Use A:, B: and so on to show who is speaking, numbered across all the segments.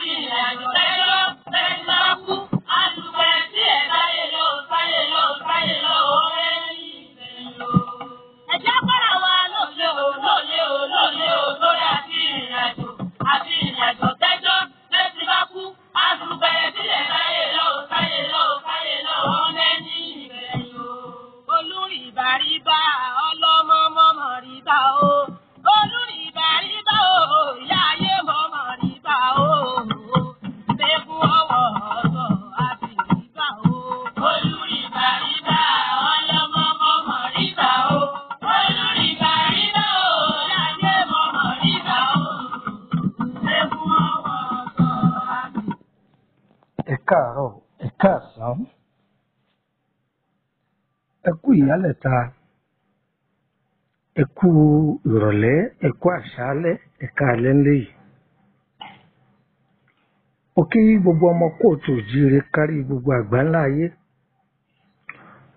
A: àti ìrìnàjò ẹ
B: káàárọ̀ ẹ káàsán ẹ kú ìyálẹ̀ta. Ẹ kú ìrọ̀lẹ́ ẹ kú àṣálẹ́ ẹ káalẹ́ ńlẹ́ yìí. Mo kí gbogbo ọmọ kóòtù òjíire kárí gbogbo àgbáńlá ayé.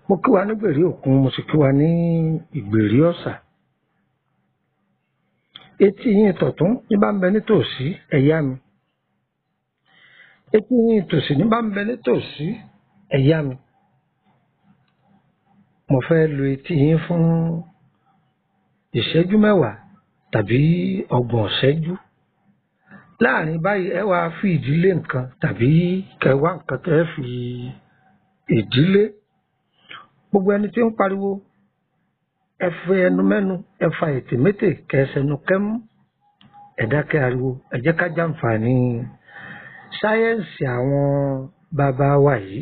B: Mo kí wa ní gbèrí òkun mo sì kí wa ní ìgbèrí ọ̀sà. Etí yín tọ̀tún ní bá ń bẹ nítòsí ẹ̀yá mi etí yín tòsí ní bá ń bẹ nítòsí ẹ̀yá mi mo fẹ́ lo etí yín fún ìṣẹ́jú mẹ́wàá tàbí ọgbọ̀n ìṣẹ́jú láàárín báyìí ẹ wá fi ìdílé nǹkan tàbí kẹwàá nǹkan tẹ́ fi ìdílé. Gbogbo ẹni tí ń pariwo ẹ fẹ ẹnu mẹ́nu ẹ fa ètè mété kẹsẹnu kẹmú. Ẹ dákẹ́ ariwo ẹ jẹ́ ká jàǹfààní sáyẹ́ǹsì àwọn bàbá wa yìí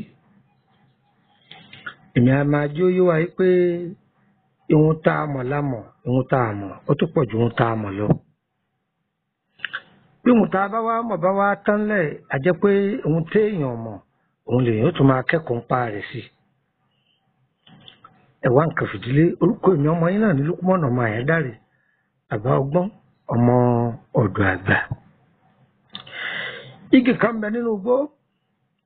B: èmi a máa jó yó wa pé ihun tá a mọ̀ lámọ̀ ihun tá a mọ̀ ó tún pọ̀ ju ihun tá a mọ̀ lọ. bí ihun tá a bá wá mọ̀ bá wá tán lẹ̀ a jẹ́ pé ihun téèyàn mọ̀ òun lèèyàn ó tún máa kẹ́kọ̀ọ́ ń pa rẹ̀ sí. ẹ̀wá nǹkan fìdílé orúkọ èmi ọmọ yín náà ní Lúkúmọ̀nà ọmọ Àyádáre bàbá ọgbọ́n ọmọ ọ̀dọ̀ àgbà igi kan bẹ nínú igbó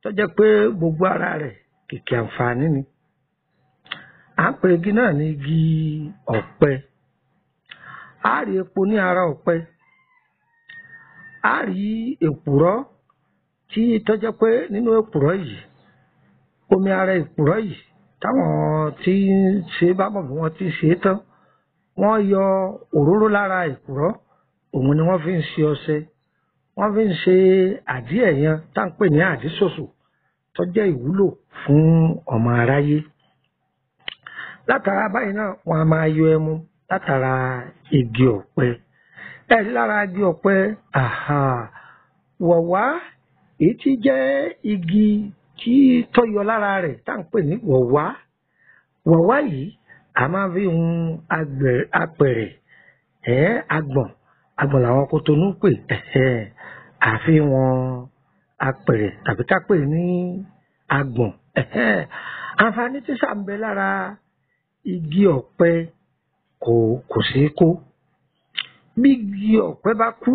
B: tó jẹ́ pé gbogbo ara rẹ̀ kìkì àǹfààní ni. À ń pè igi náà ní igi ọ̀pẹ. A rí epo ní ara ọ̀pẹ. A rí èkùrọ́ tí tó jẹ́ pé nínú èkùrọ́ yìí omi ara èkùrọ́ yìí táwọn tí ń ṣe bá mọ̀ bí ti ṣe tán wọ́n yọ òróró lára èkùrọ́ òun ni wọ́n fi ń ṣe ọṣẹ wọ́n fi ń ṣe àdíẹ̀yàn tá à ń pè ní àdísòsò tó jẹ́ ìwúlò fún ọmọ aráyé. Látara báyìí náà wọ́n á máa yọ ẹmu látara igi ọ̀pẹ. Ẹ̀rí lára igi ọ̀pẹ wọ̀wá èyí tí jẹ́ igi tí tọ́yọ lára rẹ̀ tá ń pè ní wọ̀wá. Wọ̀wá yìí a máa fi hun apẹ̀rẹ̀ ẹ̀ agbọ̀n agbọ̀n làwọn Kòtónú pè. Ẹ̀hẹ́ àfihàn apẹ̀rẹ̀ tàbí ká pè ní agbọ̀n. Àǹfààní tí sàǹbẹ lára igi ọ̀pẹ kò kò ṣeé kó. Bí igi ọ̀pẹ bá kú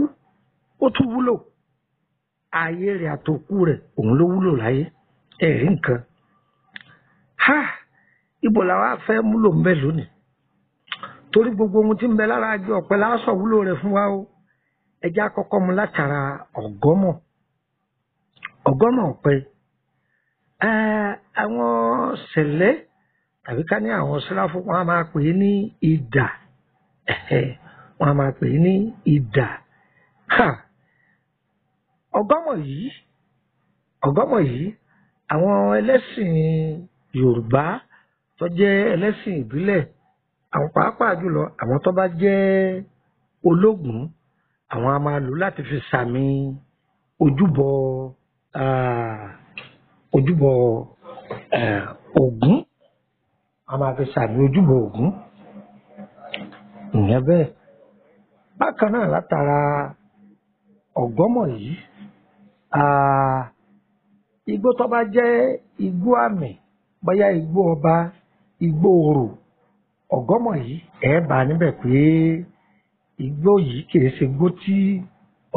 B: ó tún wúlò. Ààyè rẹ̀ àtòkù rẹ̀ òun ló wúlò láyé. Ẹ̀rí nǹkan. Ha ibo làwa fẹ́ múlò ń bẹ lónìí torí gbogbo ohun tí ń bẹ lára igi ọ̀pẹ lásọ̀ wúlò rẹ̀ fún wa o. Ẹjẹ́ àkọ́kọ́ mu látara ọ̀gọ́mọ̀ ọ̀gọ́mọ̀ ọ̀pẹ. Àwọn sẹ̀lẹ̀ tàbí ká ní àwọn síráfù wọn a máa pè é ní idà. Wọn a máa pè é ní idà. Ọ̀gọ́mọ̀ yìí ọ̀gọ́mọ̀ yìí àwọn ẹlẹ́sìn Yorùbá tó jẹ́ ẹlẹ́sìn ìbílẹ̀ àwọn pàápàá jùlọ àwọn tó bá jẹ́ ológun àwọn a máa lò láti fi sàmì ojúbọ ojúbọ Ògún. A máa fi sàmì ojúbọ Ògún. Ìyẹn bẹ́ẹ̀. Bákan náà látara ọ̀gọ́mọ̀ yìí igbó tó bá jẹ́ igbó àmì bóyá igbó ọba igbó orò ọ̀gọ́mọ̀ yìí ẹ̀ bá níbẹ̀ pé igbó yìí kìí ṣe igbó tí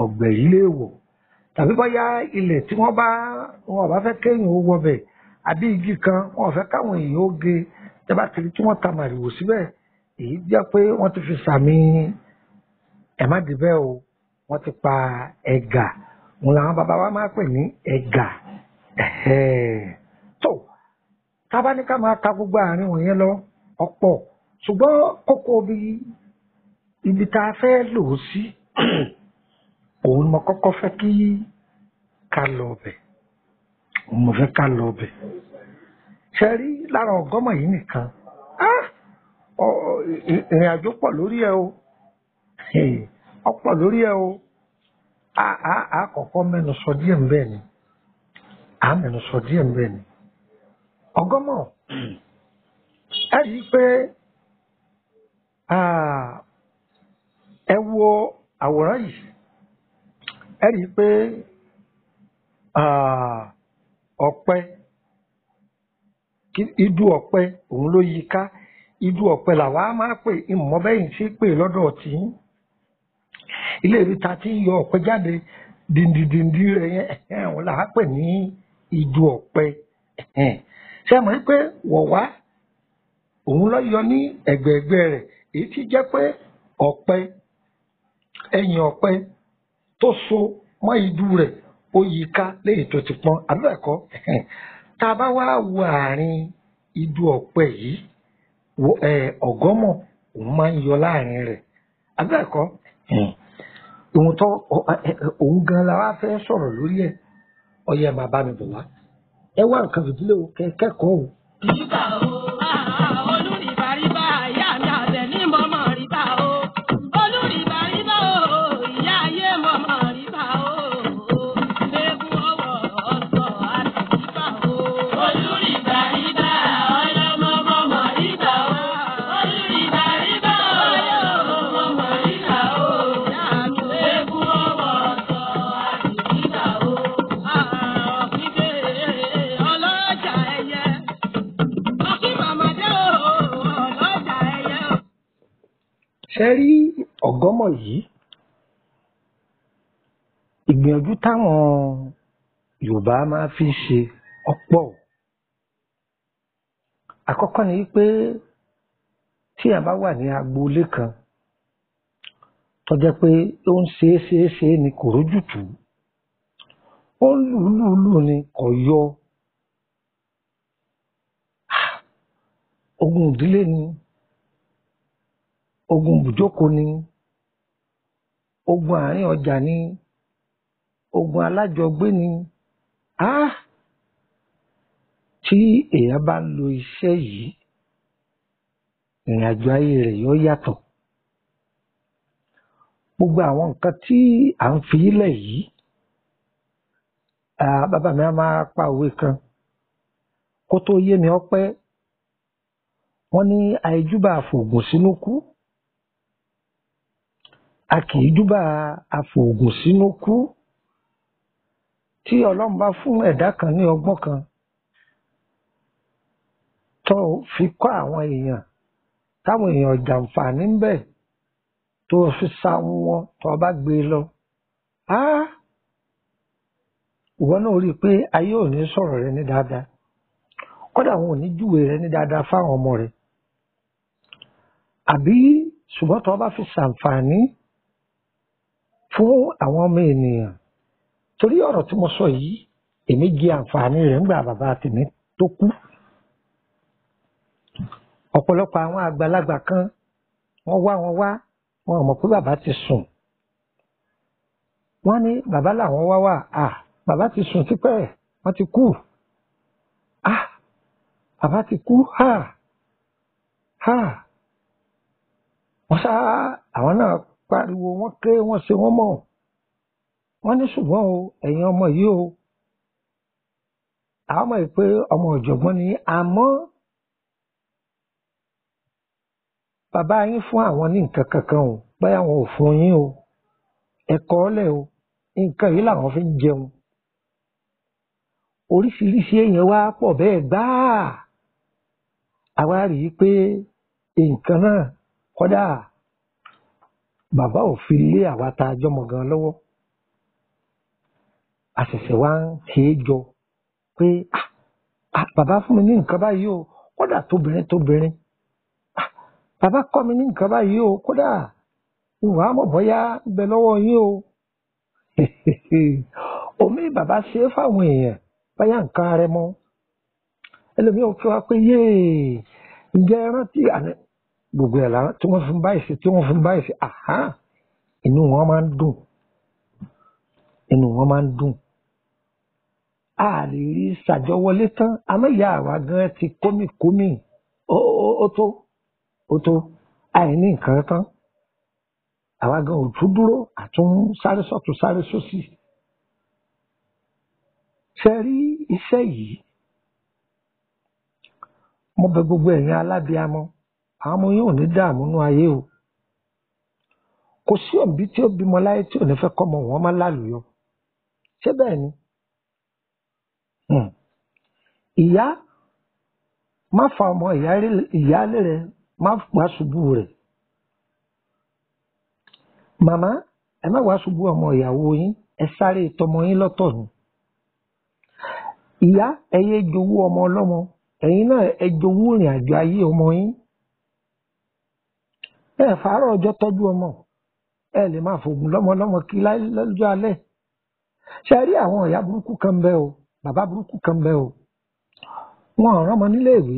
B: ọ̀gbẹ̀rì lè wọ̀. Tàbí bóyá ilẹ̀ tí wọ́n bá wọn bá fẹ́ kéèyàn ó wọbẹ̀ àbí igi kan wọn fẹ́ káwọn èèyàn ó ge tẹ́bá tiri tí wọ́n ta màrìwò síbẹ̀ èyí jẹ́ pé wọ́n ti fi sàmì ẹ̀ débẹ̀ o wọ́n ti pa ẹ̀gà. Òun làwọn bàbá wa máa pè ní ẹ̀gà. Tó ká máa ka gbogbo àárín wọ̀nyẹn lọ ọ̀pọ̀ ṣùgbọ́n kókó bí ibi tá a fẹ́ lò ó sí òun mo kọ́kọ́ fẹ́ kí ká lọ ọbẹ̀ òun mo fẹ́ ká lọ ọbẹ̀ ṣe rí lára ọgọ́mọ̀ yìí nìkan. Ìrìn àjò pọ̀ lórí ẹ o. Ọ̀pọ̀ lórí ẹ o. A kọ́kọ́ mẹ́nu sọ díẹ̀ ń bẹ́ẹ̀ ni. A mẹ́nu sọ díẹ̀ ń bẹ́ẹ̀ ni. Ọgọ́mọ̀ ẹ rí i pé ẹ wo àwòrán yìí. Ẹ rí pé ah, ọ̀pẹ idu ọ̀pẹ òun ló yí ká. Idu ọ̀pẹ làwa máa pè bẹ́yìn sí pè lọ́dọ̀ tí ilé ìwé ta ti ń yọ ọ̀pẹ jáde dìndìndìndì rẹ̀ yẹn òun là á pè ní idu ọ̀pẹ. Ṣé ẹ mọ̀ pé wọ̀wá òun lọ yọ ní ẹ̀gbẹ̀ẹ̀gbẹ́ rẹ̀ èyí tí jẹ́ pé ọ̀pẹ ẹ̀yìn ọ̀pẹ tó so mọ́ idu rẹ̀ ó yí ká léyìí tó ti pọ́n. Àbẹ́ẹ̀kọ́ tá a bá wá wo àárín idu ọ̀pẹ yìí ọ̀gọ́mọ̀ òun máa ń yọ láàárín rẹ̀. Àbẹ́ẹ̀kọ́ òun tó òun gan la wá fẹ́ sọ̀rọ̀ lórí ẹ̀. Ọyẹ máa bá mi bọ̀ wá. Ẹ wá nǹkan fìdílé o kẹ o. ọ̀gọ́mọ̀ yìí. Ìgbìyànjú táwọn Yorùbá máa fi ṣe ọ̀pọ̀. Àkọ́kọ́ ni pé tí a bá wà ní agboolé kan tó jẹ́ pé ó ń ṣe é ṣe é ṣe ni kò rójútù ó ń lù lù lù ni kò yọ. Ogun ìdílé ni ogun bùjókòó ni ogun àárín ọjà ni ogun alájọgbé ni. Ah! Tí èèyàn bá ń lo iṣẹ́ yìí ìrìn àjò ayé rẹ̀ yóò yàtọ̀. Gbogbo àwọn nǹkan tí à ń fi ilẹ̀ yìí bàbá mi máa pa òwe kan. Kó tó yé mi ọpẹ́ wọ́n ní àìjúbà àfògùn sínú kú a kì í júbà àfògùn sínú kú tí ọlọ́run bá fún ẹ̀dá kan ní ọgbọ́n kan tó fi kọ́ àwọn èèyàn táwọn èèyàn jàǹfààní ń bẹ̀ tó fi sáwọn wọn tó bá gbé lọ á ìwọ náà rí i pé ayé ò ní sọ̀rọ̀ rẹ ní dáadáa. Kódà wọn ò ní júwe rẹ ní dáadáa fáwọn ọmọ rẹ. Àbí ṣùgbọ́n tó bá fi ṣàǹfààní fún àwọn ọmọ ènìyàn. Torí ọ̀rọ̀ tí mo sọ yìí èmi jẹ àǹfààní rẹ̀ ńgbà bàbá tèmi tó kú. Ọ̀pọ̀lọpọ̀ àwọn àgbàlagbà kan wọ́n wá wọn wá wọn ò mọ̀ pé bàbá ti sùn. Wọ́n ní bàbá làwọn wá wà. À bàbá ti sùn tipẹ́ wọ́n ti kú. À bàbá ti kú hà hà wọ́n sá àwọn náà pariwo wọ́n ké wọ́n ṣe wọ́n mọ̀. Wọ́n ní ṣùgbọ́n o ẹ̀yin ọmọ yìí o. Àwọn ọmọ yìí pé ọmọ ọ̀jọ̀gbọ́n ni àmọ́ bàbá yín fún àwọn ní nǹkan kankan o. Báyà wọn ò fún yín o. Ẹ̀kọ́ ọ̀lẹ̀ o. Nǹkan yìí làwọn fi ń jẹun. Oríṣiríṣi èèyàn wá pọ̀ bẹ́ẹ̀ gbáà. Àwa rí i pé nǹkan náà kódà bàbá ò fi lé àwa tá a jọmọ gan lọ́wọ́. A ṣẹ̀ṣẹ̀ wá ń ṣe é jọ pé bàbá fún mi ní nǹkan báyìí o kódà tóbìnrin tóbìnrin. Bàbá kọ́ mi ní nǹkan báyìí o kódà ìwà mọ̀ ń bẹ lọ́wọ́ yín o. Omi bàbá ṣe é fáwọn èèyàn báyà nǹkan rẹ mọ́ ẹlòmíì ò kí wá pé yéè ǹjẹ́ rántí gbogbo ẹ̀ lára tí wọ́n fi ń báyìí sí tí wọ́n fi ń báyìí sí àhá inú wọn máa ń dùn. Inú wọn máa ń dùn. A lè rí ṣàjọwọlé tán àmọ́ ìyá àwa gan ti kómìkómì. Ó tó ó tó. Àìní nǹkan tán. Àwa gan ò tún dúró àtún sáré sọ́tún sáré sósì. Ṣe rí iṣẹ́ yìí? Mo bẹ̀ gbogbo ẹ̀yin alábíamọ àwọn ọmọ yóò ní dààmú nú ayé o. Kò sí òbí tí ó bímọ láyé tí ò ní fẹ́ kọ́mọ wọn má lálùyọ. Ṣé bẹ́ẹ̀ ni? Hmm. ìyá má fa ọmọ ìyáálé rẹ má wá ṣubú rẹ. Màmá ẹ má wá ṣubú ọmọ ìyàwó yín ẹ sáré tọmọ yín lọ́tọ̀ ni. Ìyá ẹ yé jowú ọmọ ọlọ́mọ. Ẹ̀yin náà ẹ jowú ìrìn àjò ayé ọmọ yín ẹ fàárọ̀ ọjọ́ tọ́jú ọmọ. Ẹ lè máa fògùn lọ́mọ lọ́mọ kí lọ́jọ́ alẹ́. Ṣe rí àwọn ìyá burúkú kan bẹ́ẹ̀ o? Bàbá burúkú kan bẹ́ẹ̀ o. Wọn ò rán ọmọ nílé ìwé.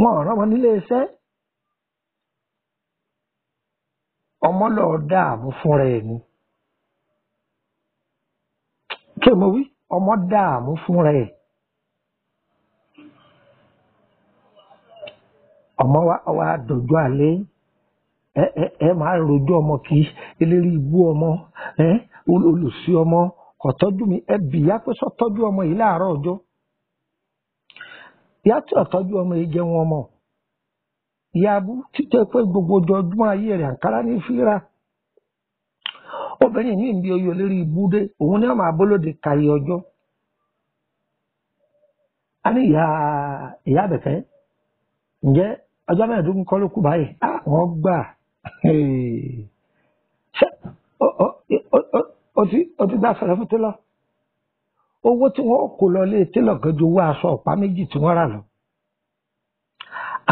B: Wọn ò rán ọmọ nílé iṣẹ́. Ọmọ lọ dààmú fúnra ẹ̀ ni. Kí mo wí? Ọmọ dààmú fúnra ẹ̀ ọmọ wa wa dọjọ́ alẹ́. Ẹ ẹ ẹ máa rojọ́ ọmọ kì í eléré ibú ọmọ. Ẹ ol- olùsí ọmọ kò tọ́jú mi. Ẹ bìyà pé sọ tọ́jú ọmọ yìí láàárọ̀ ọjọ́. Ìyá tí ò tọ́jú ọmọ yìí jẹun ọmọ ìyá abú pé gbogbo ojoojúmọ́ ayé rẹ̀ àǹkárá ní fíra. Obìnrin mi ń bí oyè olórí ibú dé òun ní ọmọ abólóde kàyé ọjọ́. A ní ìyá ìyá àbẹ̀fẹ́ ǹjẹ́ ọjọ́ mẹ́ẹ̀ẹ́dógún kọ́ ló kù báyìí. Wọ́n gbà. Ó ti gbà fẹ́rẹ́ fún télọ̀? Owó tí wọ́n kó lọ lé télọ̀ gan ju owó aṣọ ọ̀pá méjì tí wọ́n rà lọ.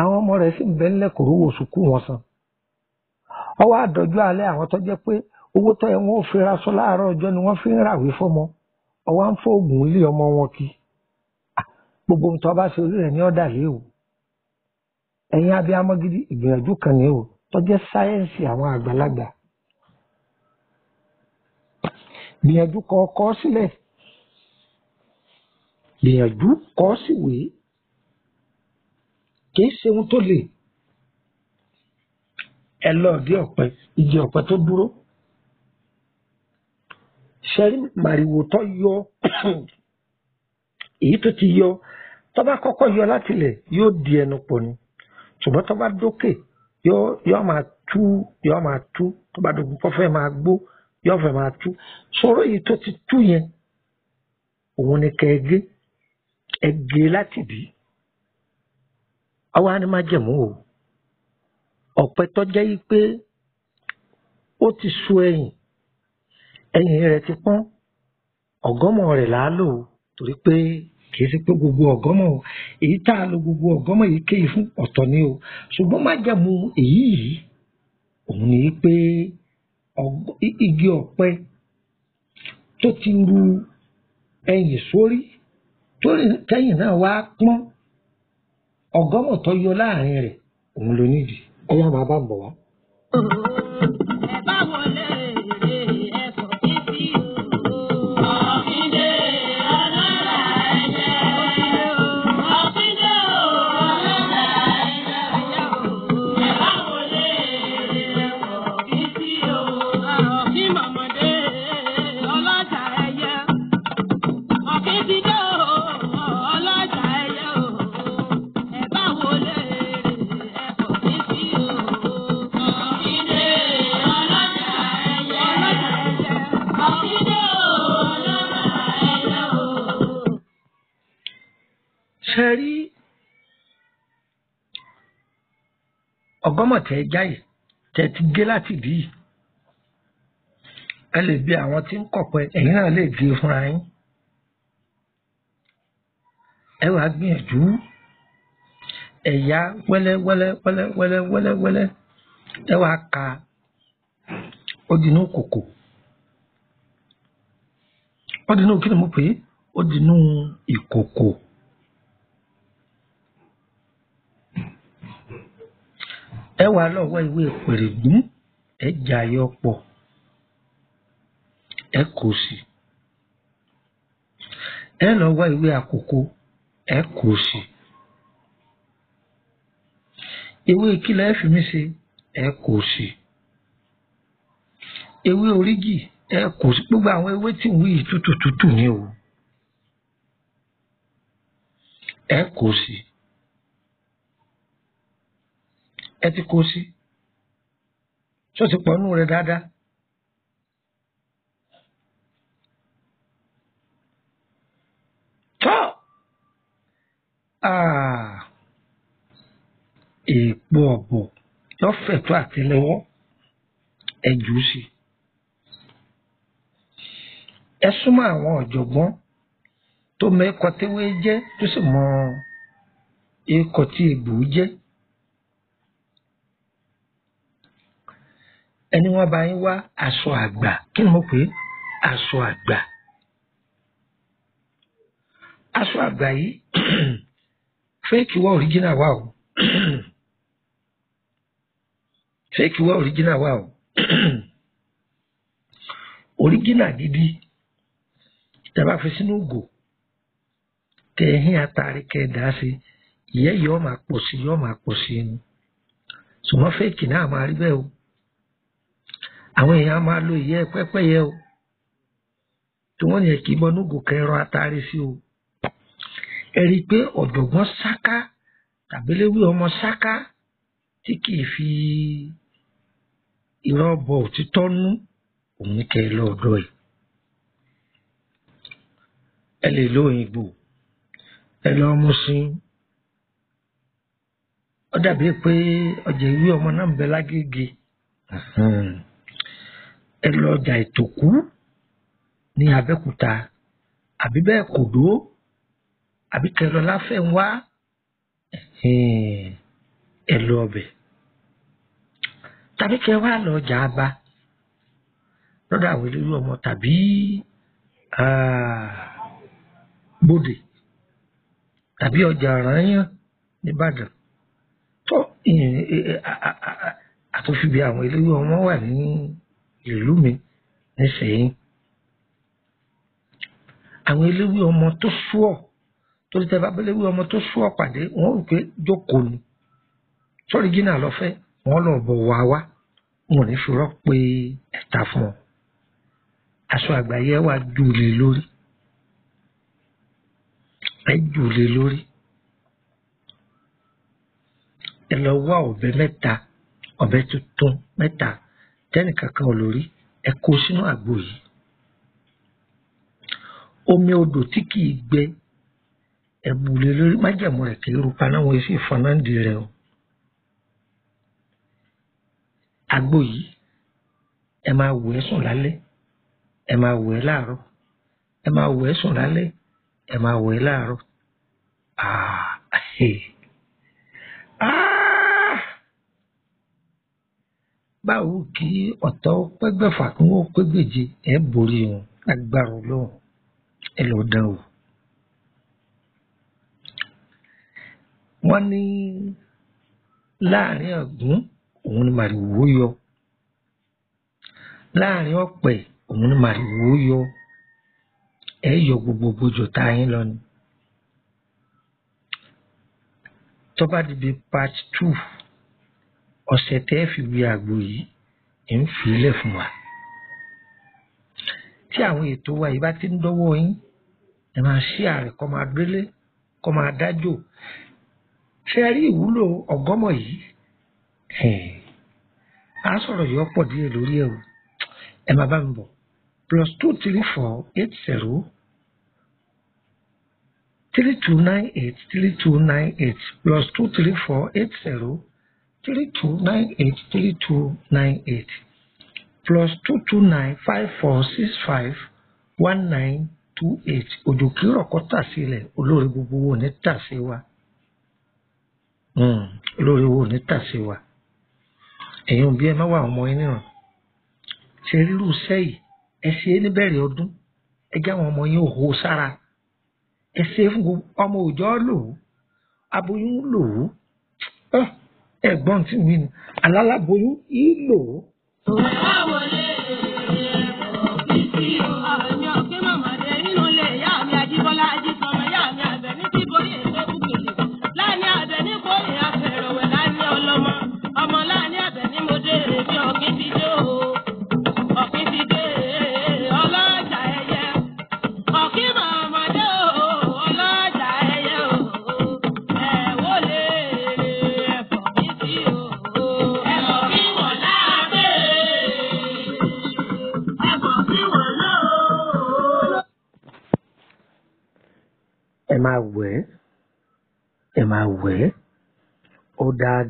B: Àwọn ọmọ rẹ̀ sì ń bẹ ńlẹ̀ kò rówó sùkú wọn san. Ọwọ́ àdọ́jú alẹ́ àwọn tó jẹ́ pé owó tó yẹ wọ́n fi raṣọ láàárọ̀ ọjọ́ ni wọ́n fi ń ràwé fọ́mọ. Ọwọ́ ń fọ́ oògùn ilé ọmọ wọn kí. Gbogbo ohun tó bá ṣe orí rẹ̀ ní ọ̀dà lé o ẹ̀yin abiyamọ gidi ìgbìyànjú kan ní o tó jẹ́ sáyẹ́ǹsì àwọn àgbàlagbà. Gbìyànjú kọ ọkọ sílẹ̀. Gbìyànjú kọ síwèé kì í ṣe ohun tó le. Ẹ lọ ọdí ọ̀pẹ igi ọ̀pẹ tó dúró. Ṣẹrí màrìwò tó yọ? Èyí tó ti yọ tó bá kọ́kọ́ yọ láti ilẹ̀ yóò di ẹnu pọ̀ ni ṣùgbọ́n tó bá dókè yóò máa tú yóò máa tú. Tó bá dogun kó fẹ́ máa gbó yóò fẹ́ máa tú. Sọ̀rọ̀ èyí tó ti tú yẹn òun ni kẹ́ ẹ gé. Ẹ gé láti dì í ọwọ́ á o. Ọ̀pẹ tó jẹ́ yí pé ó ti sú ẹ̀yìn. Ẹ̀yìn rẹ̀ ti pọ́n. Ọ̀gọ́mọ̀ rẹ̀ là á lò ó torí pé kì í ṣe pé gbogbo ọ̀gọ́mọ̀ o. Èyí tá a lo gbogbo ọ̀gọ́mọ̀ yìí kéyìí fún ọ̀tọ̀ ni o. Ṣùgbọ́n májẹ̀mú èyí yìí òun ni pé igi ọ̀pẹ tó ti ru ẹ̀yìn sórí tó rìn kẹ́yìn náà wá pọ́n ọ̀gọ́mọ̀ tó yọ láàárín rẹ̀ òun ló nídìí. Ọyá máa bá ń bọ̀ wá. Ṣe rí ọgọ́mọ̀ tẹ́ jáyè tẹ́ ti gé láti dì í ẹ lè bí àwọn tí ń kọ̀pẹ ẹ̀yin náà lè gé fúnra yín. Ẹ wàá gbìyànjú. Ẹ̀yà wẹ́lẹ́ wẹ́lẹ́ wẹ́lẹ́ wẹ́lẹ́ wẹ́lẹ́ wẹ́lẹ́. Ẹ wàá ka ó kòkò. Ó kí ni mo pè é? Ó ìkòkò. Ẹ wà lọ́wọ́ ìwé pèrègún ẹ jà yọ pọ̀ ẹ kò sí ẹ lọ wá ìwé àkókò. Ẹ kò sí ìwé ìkìlọ̀ ẹ fi mí ṣe? Ẹ kò sí ewé orígì? Ẹ kò sí gbogbo àwọn ewé tí ń wí tútù tútù ni o. Ẹ kò sí ẹ ti kó sí. Tó ti pọ̀ nù rẹ̀ dáadáa. tọ́! Èèpo ọ̀bọ̀ lọ́fẹ̀ẹ́tọ́ àtẹ́lẹwọ́. Ẹ jù ú sí. Ẹ súnmọ́ àwọn ọ̀jọ̀gbọ́n tó mẹ́kọ téwé jẹ́ tó sì mọ ikọ̀ tí egbò jẹ́ ẹni wọ́n bá yín wá aṣọ àgbà. Kí ni mo pè é? Aṣọ àgbà. Aṣọ àgbà yìí fẹ́ẹ̀kì wá ọ̀ríjínà wà o. Fẹ́ẹ̀kì wá ọ̀ríjínà wà o. Ọ̀ríjínà gidi. Tẹ́bá fi sínú ògò kẹ́ ẹ hín atari sí ìyẹ́ yìí ọ́ máa sí yọ́ máa pọ̀ sí ni. Ṣùgbọ́n fẹ́ẹ̀kì náà máa rí bẹ́ẹ̀ o àwọn èèyàn máa lo ìyẹ́ pẹ́pẹ́yẹ o. Tí wọ́n yẹ kí bọ́nú ògò kẹ́ ẹ rọ atari sí o. Ẹ rí i pé ọ̀jọ̀gbọ́n ṣáká tàbí léwé ọmọ ṣáká tí kìí fi irọ́ bọ òtítọ́ nú òun kẹ́ ẹ lọ ọ̀dọ̀ ẹ̀. ẹ lè lo òyìnbó ẹ lọ mú sí ó dàbí pé ọjà ìwé ọmọ náà ń bẹ lágége ẹ lọ ọjà ìtòkú ní Abẹ́òkúta. Àbí bẹ́ẹ̀ kò dó? Àbí kẹlọ láfẹ́ ń wá? Ẹ lọ ọbẹ̀ tàbí kẹ wá lọ ọjà aba lọ́dọ̀ àwọn eléré ọmọ tàbí bòdè tàbí ọjà ọ̀ranyàn nìbàdàn tó àtúnfìbí àwọn eléré ọmọ wà ní ìlú mi nísìnyí. Àwọn eléré ọmọ tó súọ̀ torí tẹ bá wí ọmọ tó sú ọ̀pàdé wọn ò pé jókòó ni. Sọ́rí jìnnà lọ́fẹ́ wọn lọ bọ̀ wá wá. Wọn ò ní fi rọ́ pé ẹ̀ta fún ọ aṣọ àgbáyé wa jù lé lórí. Ẹ jù lé lórí. Ẹ lọ wá ọ̀bẹ mẹ́ta ọ̀bẹ tuntun mẹ́ta tẹ́nì kankan ò lórí ẹ kó sínú àgbo yìí omi odò tí kìí gbẹ ẹ̀bùlé lórí májàmú rẹ̀ kìí rupa náà wọ́n fi fọ́nàndì rẹ̀ o. àgbo yìí ẹ máa wẹ̀ ẹ́ sùn lálẹ́ ẹ máa wẹ̀ ẹ́ láàárọ̀ ẹ máa wẹ̀ ẹ́ sùn lálẹ́ ẹ máa wẹ̀ ẹ́ láàárọ̀. báwo kí ọ̀tọ̀ pẹ́gbẹ̀fà kí wọ́n pẹ́gbèje ẹ̀ borí wọn agbára ọlọ́run ẹ lọ́ọ́ dán o. wọ́n ní láàárín ọ̀gbun òun ni màrìwò yọ láàárín ọ̀pẹ òun ni màrìwò yọ ẹ yọ gbogbo gbòjò tá a yín lọ ni. tó bá part two ọ̀sẹ̀ tẹ́ fi wí àgbo yìí ẹ̀ ń fi ilẹ̀ fún wa. tí àwọn ètò wa yìí bá ti ń dọ́wọ́ yín ẹ máa ṣí ààrẹ kọ́ máa délé kọ́ máa dájò. Ṣe rí ìwúlò ọ̀gọ́mọ̀ yìí? A sọ̀rọ̀ yìí ọ̀pọ̀ díẹ̀ lórí ẹ̀ o. Ẹ máa bá mi bọ̀. Plus two three four eight zero three two nine eight three two nine eight plus two three four eight zero three two nine eight three two nine eight plus two two nine five four six five one nine two eight. Òjò kí rọ̀kọ́ tà sílẹ̀ olórí gbogbo wo ní tà sí wa? Olórí wo ní tà sí wa? Ẹ̀yin òbí ẹ má wà ọmọ yín nìran ṣe rírú iṣẹ́ ẹ ṣe é níbẹ̀rẹ̀ ọdún. Ẹ jẹ́ àwọn ọmọ yín hó sára. Ẹ ṣe fún gbogbo ọmọ òòjọ́ lò aboyún lò ẹ̀gbọ́n tí mi nù alálàboyún yìí lò ó.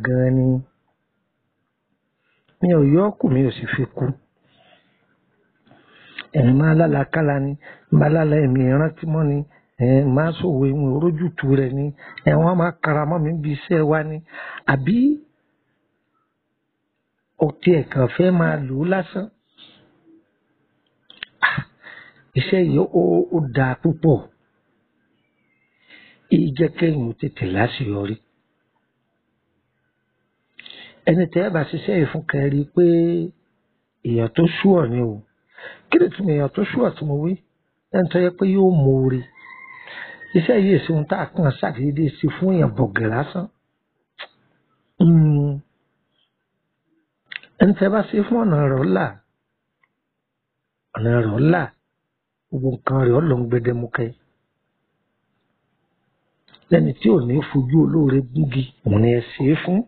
B: Gan-an ni. Mi ò yọ ọ́kù mi ò sì fi kú. Ẹ̀yin máa lálàákàlà ni máa lálàá ẹ̀mí ìrántí mọ́ ni ẹ̀yin máa sòwò ìwọ̀n orójútu rẹ̀ ni ẹ̀wọ̀n máa kara mọ́ mi bí iṣẹ́ wa ni. Àbí ọtí ẹ̀kan fẹ́ máa lò ó lásán? Ah, iṣẹ́ yìí ó dáa púpọ̀. Èyí jẹ́ kéèyàn tètè láṣeyọrí ẹni tẹ́ ẹ bá ṣiṣẹ́ yìí fún kẹrí pé èèyàn tó ṣúọ̀ ni o. Kí ni tún èèyàn tó ṣúọ̀ tí mo wí? Ẹni tó yẹ pé yóò mọ̀ọ́re iṣẹ́ yìí èsì ohun tá a kàn ṣàdédé sí fún èèyàn bọ̀gẹ̀ lásán. Mm. ẹni tẹ́ bá ṣe fún ọ̀nà rẹ̀ ọ̀la ọ̀nà rẹ̀ ọ̀la gbogbo nǹkan rẹ̀ ọ̀lọ́ ń gbẹdẹmukẹ́ lẹ́ni tí ò ní fojú olóore gúngi òun ni ẹ ṣe é fún.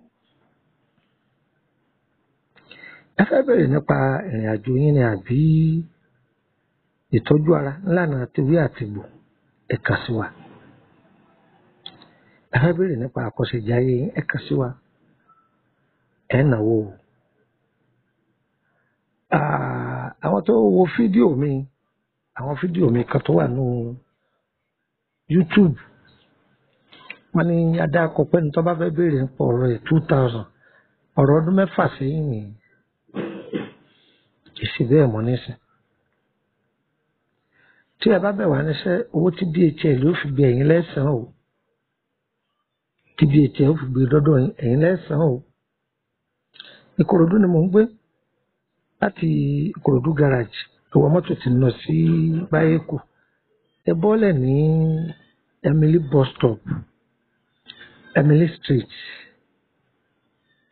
B: Ẹ fẹ́ bẹ̀rẹ̀ nípa ìrìn àjò yín ni àbí ìtọ́jú ara ńlànà àtiwé àtìgbò ẹ kàn sí wa. ẹ fẹ́ bẹ̀rẹ̀ nípa àkọsẹ̀jáyé yín ẹ sí wa. ẹ náwó àwọn tó wo fídíò mi àwọn fídíò mi kan tó wà nù YouTube wọ́n ní adáko pé ní tó bá fẹ́ ń pọ̀ ọ̀rọ̀ ẹ̀ two thousand ọ̀rọ̀ ọdún mẹ́fà sẹ́yìn ni èsì bẹ́ẹ̀ mọ́ nísìn tí ẹ bá bẹ̀ wá níṣẹ́ owó tí DHL yóò fi gbé ẹ̀yin lẹ́sàn-án o. Tí DHL yóò fi gbé dọ́dọ̀ ẹ̀yin lẹ́sàn-án o. Ìkòròdú ni mò ń gbé. Láti Ìkòròdú garage ìwọ mọ́tò ti lọ sí Báyékù. Ẹ bọ́lẹ̀ ní Emily bus stop Emily street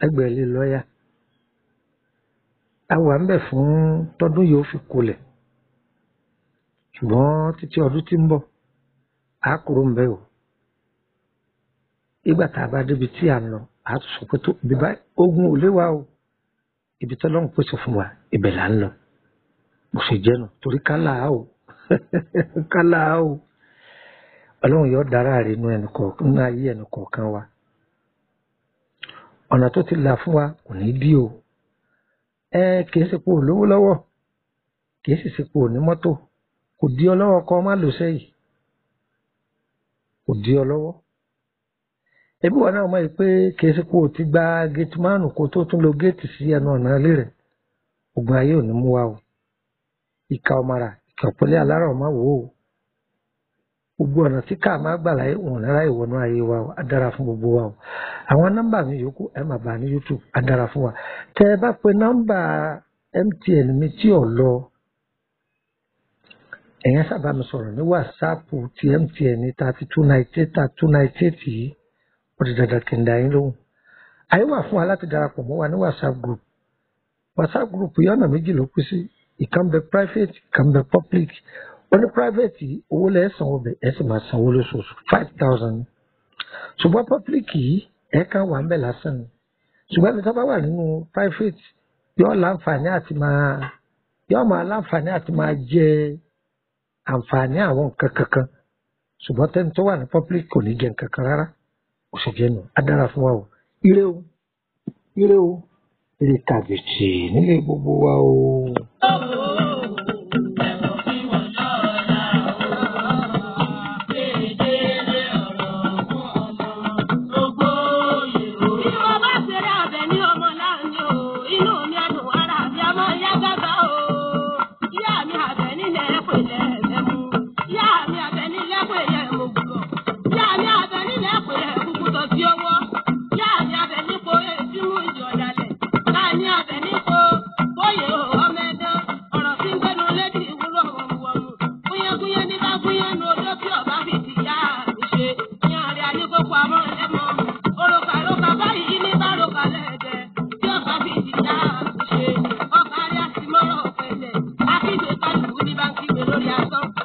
B: ẹgbẹ̀lẹ́ lọ́yà a wà ń bẹ̀ fún tọdún yìí ó fi kolẹ̀ ṣùgbọ́n títí ọdún tí ń bọ̀ á kúrò ń bẹ̀ o. Ìgbà tá a bá débi tí à ń lọ a sọ pé tó ibi báyìí ogun ò léwa o. Ibi tó lọ́n pèsè fún wa ibẹ̀ là ń lọ. Bó ṣe jẹ́ nù torí kálá o. Kálá o. Ọlọ́run yóò dára rẹ̀ nínú ayé ẹnì kọ̀ọ̀kan wa. Ọ̀nà tó ti là fún wa kò ní dí o ẹ kìí ṣe pé ò lówó lọ́wọ́ kìí sì ṣe pé ò ní mọ́tò. Kò dí ọ lọ́wọ́ kọ́ má lò sẹ́yìn. Kò dí ọ lọ́wọ́. Ebi wọn náà mọ̀ yìí pé kìí ṣe ti gba géètì márùn kó tó tún lo géètì sí ẹnu ọ̀nà ilé rẹ̀. Ogun ayé ò ní mú wa o. Ìka ọmọra ìka ọ̀pọ̀lẹ́ alára ọmọ wò ó. Gbogbo ọ̀nà tí káà máa gbà láyé wọn lára ìwọ̀nú ayé wa o. Á fún gbogbo wa o àwọn nọ́mbà mi yòókù ẹ máa bá ní YouTube á dára fún wa. Tẹ ẹ bá pe nọ́mbà MTN mi tí ò lọ ẹ̀yẹn sábà mi sọ̀rọ̀ ní wàsáàpù ti MTN thirty two ninety eight thirty two ninety eight yìí. Ó di dandan kí n dá yín lóhùn. Àyè wà fún wa láti darapọ̀ mọ́ wa ní WhatsApp group. WhatsApp group yìí ọ̀nà méjì ló kú sí. Ìkan bẹ private ìkan bẹ public. Ó private yìí owó lẹ́ẹ̀ sanwó bẹ̀ ẹ̀ sì máa sanwó lóṣooṣù five thousand. Ṣùgbọ́n public yìí ẹ̀ kan wà ń bẹ̀ lásán ni. Ṣùgbọ́n ẹni tó bá wà nínú private yóò láǹfààní àti máa yóò máa láǹfààní àti máa jẹ àǹfààní àwọn nǹkan kankan. Ṣùgbọ́n tẹ́ni tó wà ní public kò ní jẹ nǹkan kan rárá. Kò sì jẹ́ nù. Á fún wa o. Ire o. Ire o. Ire kàbìtì nílé gbogbo wa o.
A: Belum.